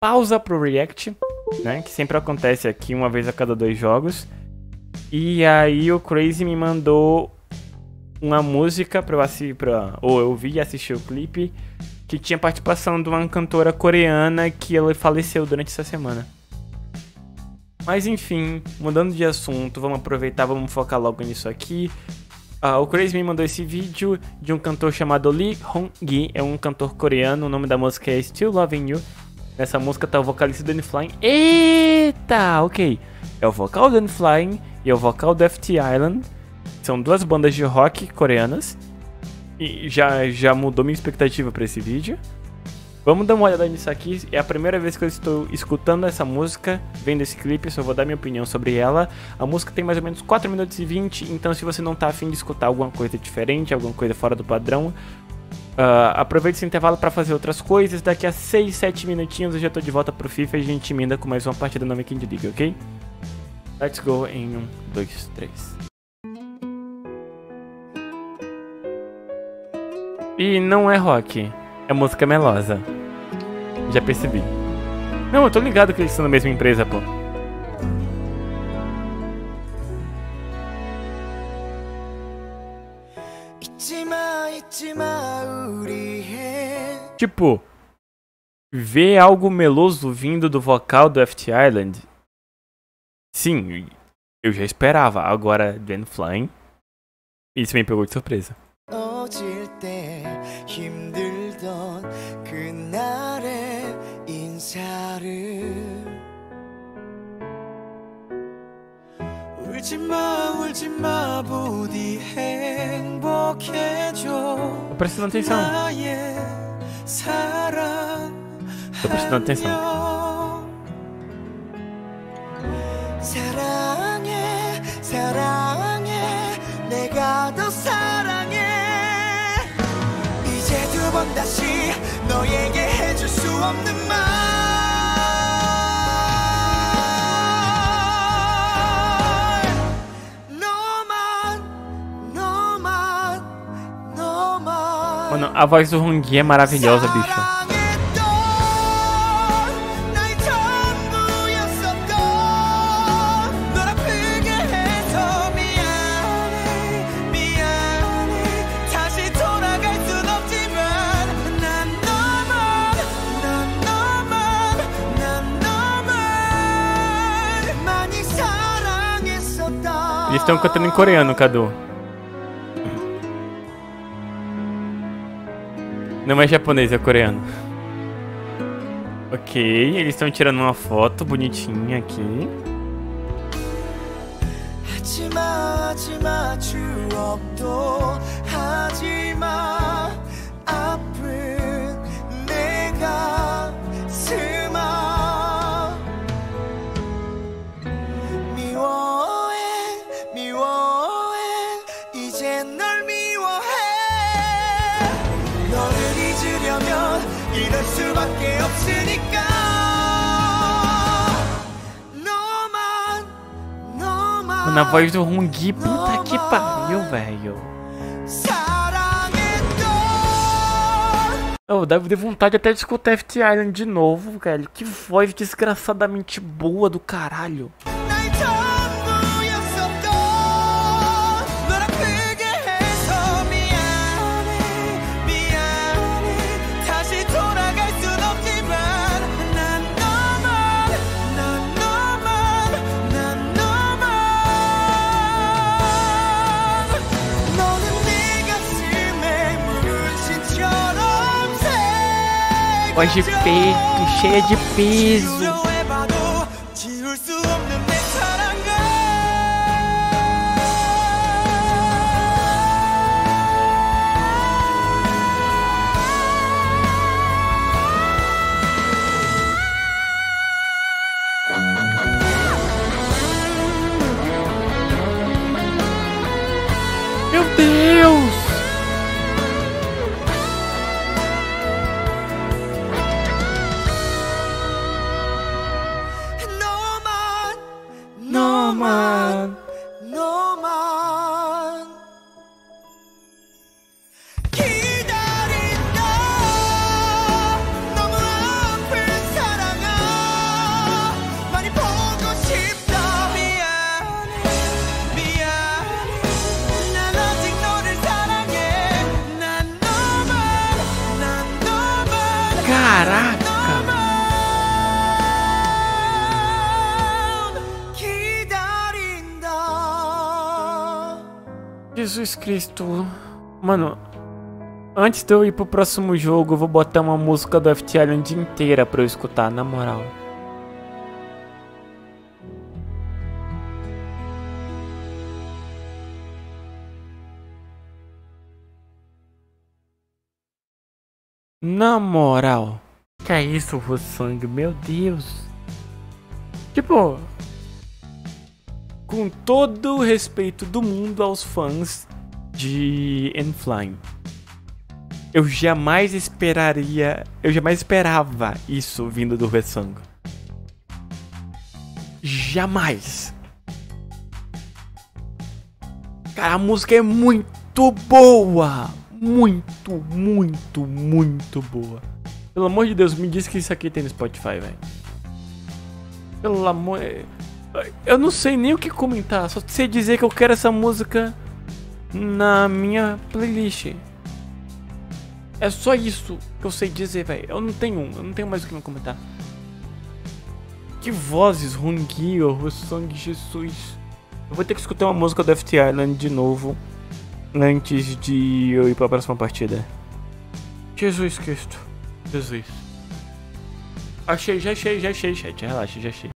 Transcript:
pausa pro react, né? Que sempre acontece aqui uma vez a cada dois jogos. E aí o Crazy me mandou uma música pra eu assistir, pra, ou eu vi e assisti o clipe, que tinha participação de uma cantora coreana que ela faleceu durante essa semana. Mas enfim, mudando de assunto, vamos aproveitar, vamos focar logo nisso aqui. Uh, o Crazy me mandou esse vídeo de um cantor chamado Lee Hong-gi, é um cantor coreano, o nome da música é Still Loving You. Nessa música tá o vocalista Danny Flying. Eita, ok. É o vocal Danny Flying e é o vocal do FT Island. São duas bandas de rock coreanas. E já, já mudou minha expectativa para esse vídeo. Vamos dar uma olhada nisso aqui. É a primeira vez que eu estou escutando essa música, vendo esse clipe, só vou dar minha opinião sobre ela. A música tem mais ou menos 4 minutos e 20, então se você não está afim de escutar alguma coisa diferente, alguma coisa fora do padrão, uh, aproveite esse intervalo para fazer outras coisas. Daqui a 6, 7 minutinhos eu já estou de volta pro FIFA e a gente emenda com mais uma partida no Weekend League, ok? Let's go em 1, 2, 3. E não é rock, é música melosa. Já percebi. Não, eu tô ligado que eles são da mesma empresa, pô. Tipo, ver algo meloso vindo do vocal do FT Island. Sim, eu já esperava. Agora, Dan Flying. Isso me pegou de surpresa. Eu prestando atenção. Atenção 사랑해 사랑해 내가 더 사랑해. 이제 두 번 다시 너에게 해줄 수 없는 말 Mano, a voz do Hongui é maravilhosa, bicho. Eles estão cantando em coreano, Cadu. Não é japonês, é coreano. Ok, eles estão tirando uma foto bonitinha aqui. Na voz do Hongui, puta que pariu, velho. Eu deve ter vontade até de escutar FT Island de novo, velho. Que voz desgraçadamente boa do caralho. Voz de peito, cheia de peso. Caraca! Jesus Cristo. Mano, antes de eu ir pro próximo jogo, eu vou botar uma música do FT Island inteira pra eu escutar, na moral. Na moral. Que é isso, sangue, meu Deus. Tipo, com todo o respeito do mundo aos fãs de Enflame. Eu jamais esperaria, eu jamais esperava isso vindo do Vessango. Jamais. Cara, a música é muito boa, muito, muito, muito boa. Pelo amor de Deus, me diz que isso aqui tem no Spotify, velho. Pelo amor. Eu não sei nem o que comentar, só sei dizer que eu quero essa música na minha playlist. É só isso que eu sei dizer, velho. Eu não tenho, eu não tenho mais o que comentar. Que vozes, Rungio, Sangue Jesus. Eu vou ter que escutar uma música do FT Island de novo antes de eu ir para a próxima partida. Jesus Cristo. Jesus. Achei, já achei, já achei, chat. Relaxa, já achei.